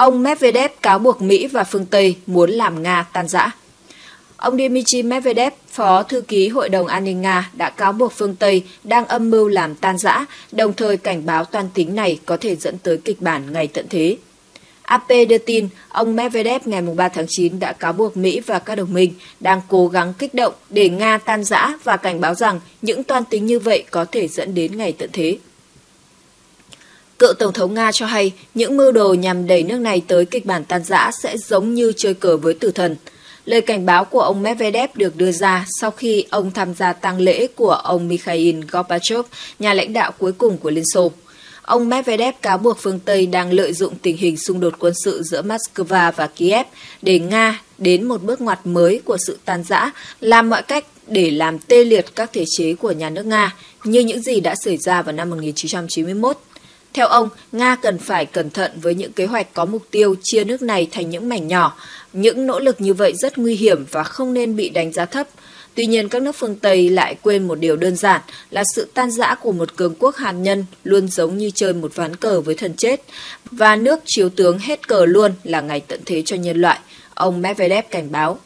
Ông Medvedev cáo buộc Mỹ và phương Tây muốn làm Nga tan rã. Ông Dmitry Medvedev, Phó Thư ký Hội đồng An ninh Nga, đã cáo buộc phương Tây đang âm mưu làm tan rã, đồng thời cảnh báo toan tính này có thể dẫn tới kịch bản ngày tận thế. AP đưa tin, ông Medvedev ngày 3 tháng 9 đã cáo buộc Mỹ và các đồng minh đang cố gắng kích động để Nga tan rã và cảnh báo rằng những toan tính như vậy có thể dẫn đến ngày tận thế. Cựu Tổng thống Nga cho hay những mưu đồ nhằm đẩy nước này tới kịch bản tan rã sẽ giống như chơi cờ với tử thần. Lời cảnh báo của ông Medvedev được đưa ra sau khi ông tham gia tang lễ của ông Mikhail Gorbachev, nhà lãnh đạo cuối cùng của Liên Xô. Ông Medvedev cáo buộc phương Tây đang lợi dụng tình hình xung đột quân sự giữa Moscow và Kiev để Nga đến một bước ngoặt mới của sự tan rã, làm mọi cách để làm tê liệt các thể chế của nhà nước Nga, như những gì đã xảy ra vào năm 1991. Theo ông, Nga cần phải cẩn thận với những kế hoạch có mục tiêu chia nước này thành những mảnh nhỏ. Những nỗ lực như vậy rất nguy hiểm và không nên bị đánh giá thấp. Tuy nhiên, các nước phương Tây lại quên một điều đơn giản là sự tan rã của một cường quốc hạt nhân luôn giống như chơi một ván cờ với thần chết. Và nước chiếu tướng hết cờ luôn là ngày tận thế cho nhân loại, ông Medvedev cảnh báo.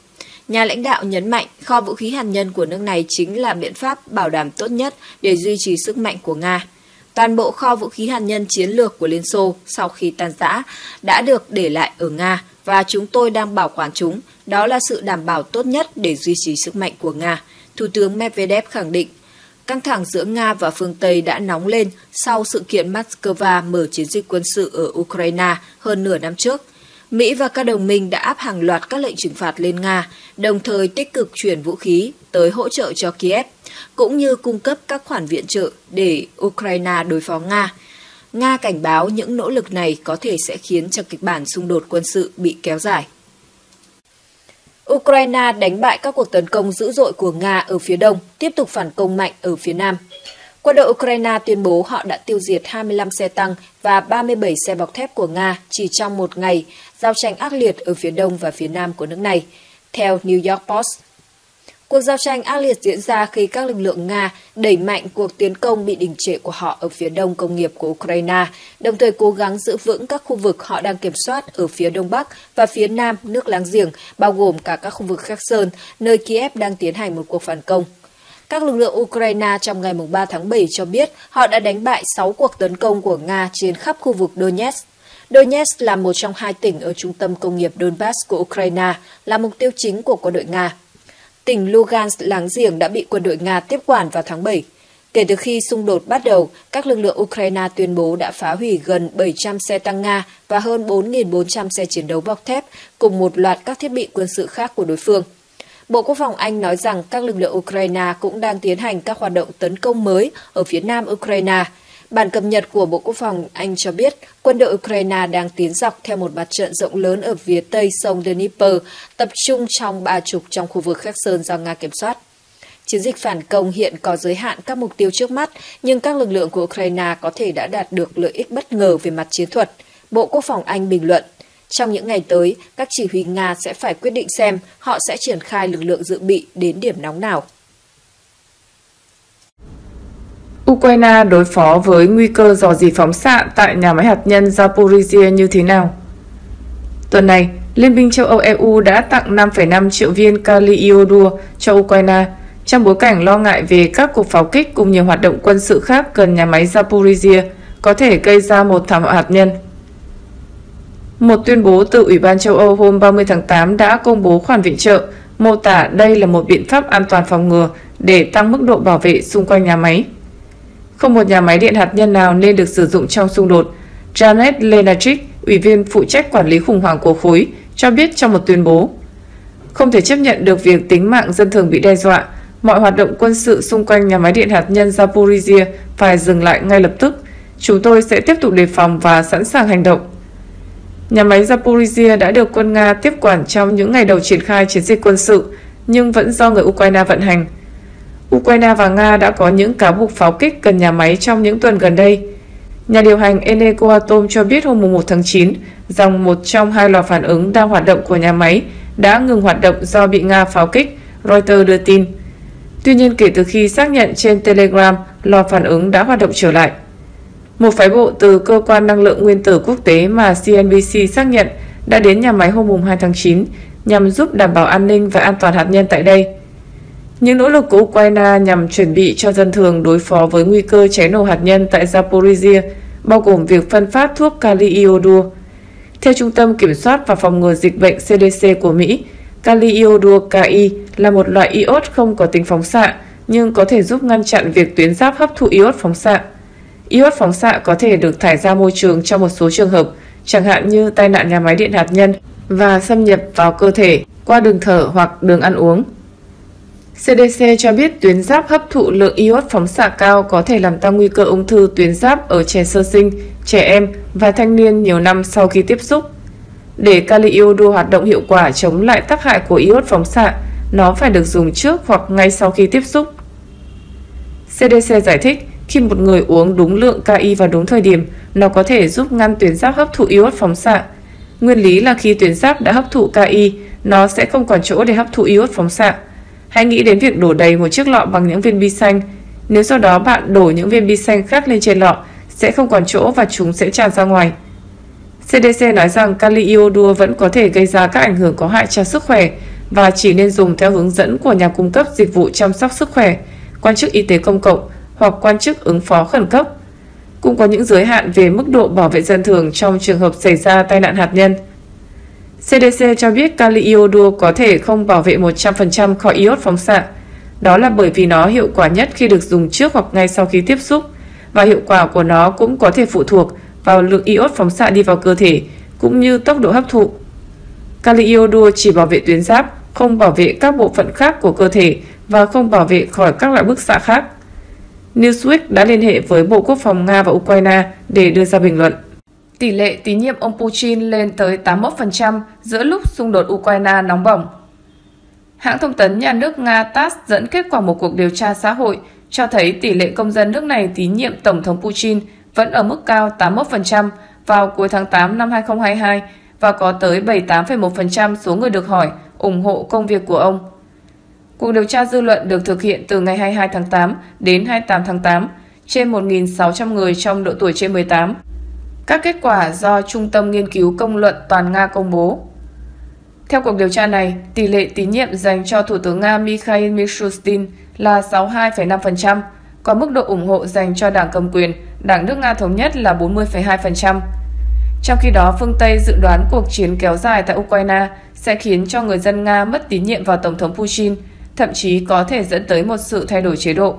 Nhà lãnh đạo nhấn mạnh kho vũ khí hạt nhân của nước này chính là biện pháp bảo đảm tốt nhất để duy trì sức mạnh của Nga. Toàn bộ kho vũ khí hạt nhân chiến lược của Liên Xô sau khi tan rã đã được để lại ở Nga và chúng tôi đang bảo quản chúng. Đó là sự đảm bảo tốt nhất để duy trì sức mạnh của Nga. Thủ tướng Medvedev khẳng định căng thẳng giữa Nga và phương Tây đã nóng lên sau sự kiện Moscow mở chiến dịch quân sự ở Ukraine hơn nửa năm trước. Mỹ và các đồng minh đã áp hàng loạt các lệnh trừng phạt lên Nga, đồng thời tích cực chuyển vũ khí tới hỗ trợ cho Kiev, cũng như cung cấp các khoản viện trợ để Ukraine đối phó Nga. Nga cảnh báo những nỗ lực này có thể sẽ khiến cho kịch bản xung đột quân sự bị kéo dài. Ukraine đánh bại các cuộc tấn công dữ dội của Nga ở phía đông, tiếp tục phản công mạnh ở phía nam. Quân đội Ukraine tuyên bố họ đã tiêu diệt 25 xe tăng và 37 xe bọc thép của Nga chỉ trong một ngày, giao tranh ác liệt ở phía đông và phía nam của nước này, theo New York Post. Cuộc giao tranh ác liệt diễn ra khi các lực lượng Nga đẩy mạnh cuộc tiến công bị đình trệ của họ ở phía đông công nghiệp của Ukraine, đồng thời cố gắng giữ vững các khu vực họ đang kiểm soát ở phía đông bắc và phía nam nước láng giềng, bao gồm cả các khu vực Kherson, nơi Kiev đang tiến hành một cuộc phản công. Các lực lượng Ukraine trong ngày 3 tháng 7 cho biết họ đã đánh bại 6 cuộc tấn công của Nga trên khắp khu vực Donetsk. Donetsk là một trong hai tỉnh ở trung tâm công nghiệp Donbass của Ukraine, là mục tiêu chính của quân đội Nga. Tỉnh Lugansk láng giềng đã bị quân đội Nga tiếp quản vào tháng 7. Kể từ khi xung đột bắt đầu, các lực lượng Ukraine tuyên bố đã phá hủy gần 700 xe tăng Nga và hơn 4.400 xe chiến đấu bọc thép cùng một loạt các thiết bị quân sự khác của đối phương. Bộ Quốc phòng Anh nói rằng các lực lượng Ukraine cũng đang tiến hành các hoạt động tấn công mới ở phía nam Ukraine. Bản cập nhật của Bộ Quốc phòng Anh cho biết quân đội Ukraine đang tiến dọc theo một mặt trận rộng lớn ở phía tây sông Dnieper, tập trung trong ba trục trong khu vực Kherson do Nga kiểm soát. Chiến dịch phản công hiện có giới hạn các mục tiêu trước mắt, nhưng các lực lượng của Ukraine có thể đã đạt được lợi ích bất ngờ về mặt chiến thuật. Bộ Quốc phòng Anh bình luận, trong những ngày tới, các chỉ huy Nga sẽ phải quyết định xem họ sẽ triển khai lực lượng dự bị đến điểm nóng nào. Ukraine đối phó với nguy cơ dò dỉ phóng xạ tại nhà máy hạt nhân Zaporizhia như thế nào? Tuần này, Liên minh châu Âu EU đã tặng 5,5 triệu viên kali iodua cho Ukraine trong bối cảnh lo ngại về các cuộc pháo kích cùng nhiều hoạt động quân sự khác gần nhà máy Zaporizhia có thể gây ra một thảm họa hạt nhân. Một tuyên bố từ Ủy ban châu Âu hôm 30 tháng 8 đã công bố khoản viện trợ, mô tả đây là một biện pháp an toàn phòng ngừa để tăng mức độ bảo vệ xung quanh nhà máy. Không một nhà máy điện hạt nhân nào nên được sử dụng trong xung đột. Janet Lenachik, Ủy viên phụ trách quản lý khủng hoảng của khối, cho biết trong một tuyên bố. Không thể chấp nhận được việc tính mạng dân thường bị đe dọa, mọi hoạt động quân sự xung quanh nhà máy điện hạt nhân Zaporizhia phải dừng lại ngay lập tức. Chúng tôi sẽ tiếp tục đề phòng và sẵn sàng hành động. Nhà máy Zaporizhia đã được quân Nga tiếp quản trong những ngày đầu triển khai chiến dịch quân sự, nhưng vẫn do người Ukraine vận hành. Ukraine và Nga đã có những cáo buộc pháo kích gần nhà máy trong những tuần gần đây. Nhà điều hành Enecoatom cho biết hôm 1 tháng 9 rằng một trong hai lò phản ứng đang hoạt động của nhà máy đã ngừng hoạt động do bị Nga pháo kích, Reuters đưa tin. Tuy nhiên kể từ khi xác nhận trên Telegram lò phản ứng đã hoạt động trở lại. Một phái bộ từ Cơ quan Năng lượng Nguyên tử Quốc tế mà CNBC xác nhận đã đến nhà máy hôm 2 tháng 9 nhằm giúp đảm bảo an ninh và an toàn hạt nhân tại đây. Những nỗ lực của Ukraine nhằm chuẩn bị cho dân thường đối phó với nguy cơ cháy nổ hạt nhân tại Zaporizhia bao gồm việc phân phát thuốc kali iodua. Theo Trung tâm Kiểm soát và Phòng ngừa Dịch bệnh CDC của Mỹ, kali iodua KI là một loại iốt không có tính phóng xạ nhưng có thể giúp ngăn chặn việc tuyến giáp hấp thụ iốt phóng xạ. Iốt phóng xạ có thể được thải ra môi trường trong một số trường hợp, chẳng hạn như tai nạn nhà máy điện hạt nhân và xâm nhập vào cơ thể qua đường thở hoặc đường ăn uống. CDC cho biết tuyến giáp hấp thụ lượng iốt phóng xạ cao có thể làm tăng nguy cơ ung thư tuyến giáp ở trẻ sơ sinh, trẻ em và thanh niên nhiều năm sau khi tiếp xúc. Để kali iodo hoạt động hiệu quả chống lại tác hại của iốt phóng xạ, nó phải được dùng trước hoặc ngay sau khi tiếp xúc. CDC giải thích, khi một người uống đúng lượng KI vào đúng thời điểm, nó có thể giúp ngăn tuyến giáp hấp thụ iốt phóng xạ. Nguyên lý là khi tuyến giáp đã hấp thụ KI, nó sẽ không còn chỗ để hấp thụ iốt phóng xạ. Hãy nghĩ đến việc đổ đầy một chiếc lọ bằng những viên bi xanh. Nếu sau đó bạn đổ những viên bi xanh khác lên trên lọ, sẽ không còn chỗ và chúng sẽ tràn ra ngoài. CDC nói rằng kali iodua vẫn có thể gây ra các ảnh hưởng có hại cho sức khỏe và chỉ nên dùng theo hướng dẫn của nhà cung cấp dịch vụ chăm sóc sức khỏe, quan chức y tế công cộng hoặc quan chức ứng phó khẩn cấp. Cũng có những giới hạn về mức độ bảo vệ dân thường trong trường hợp xảy ra tai nạn hạt nhân. CDC cho biết kali iodua có thể không bảo vệ 100% khỏi iốt phóng xạ. Đó là bởi vì nó hiệu quả nhất khi được dùng trước hoặc ngay sau khi tiếp xúc và hiệu quả của nó cũng có thể phụ thuộc vào lượng iốt phóng xạ đi vào cơ thể cũng như tốc độ hấp thụ. Kali iodua chỉ bảo vệ tuyến giáp, không bảo vệ các bộ phận khác của cơ thể và không bảo vệ khỏi các loại bức xạ khác. Newsweek đã liên hệ với Bộ Quốc phòng Nga và Ukraine để đưa ra bình luận. Tỷ lệ tín nhiệm ông Putin lên tới 81% giữa lúc xung đột Ukraine nóng bỏng. Hãng thông tấn nhà nước Nga TASS dẫn kết quả một cuộc điều tra xã hội cho thấy tỷ lệ công dân nước này tín nhiệm Tổng thống Putin vẫn ở mức cao 81% vào cuối tháng 8 năm 2022 và có tới 78,1% số người được hỏi ủng hộ công việc của ông. Cuộc điều tra dư luận được thực hiện từ ngày 22 tháng 8 đến 28 tháng 8 trên 1.600 người trong độ tuổi trên 18. Các kết quả do Trung tâm Nghiên cứu Công luận Toàn Nga công bố. Theo cuộc điều tra này, tỷ lệ tín nhiệm dành cho Thủ tướng Nga Mikhail Mishustin là 62,5%, có mức độ ủng hộ dành cho đảng cầm quyền, đảng nước Nga Thống nhất là 40,2%. Trong khi đó, phương Tây dự đoán cuộc chiến kéo dài tại Ukraine sẽ khiến cho người dân Nga mất tín nhiệm vào Tổng thống Putin, thậm chí có thể dẫn tới một sự thay đổi chế độ.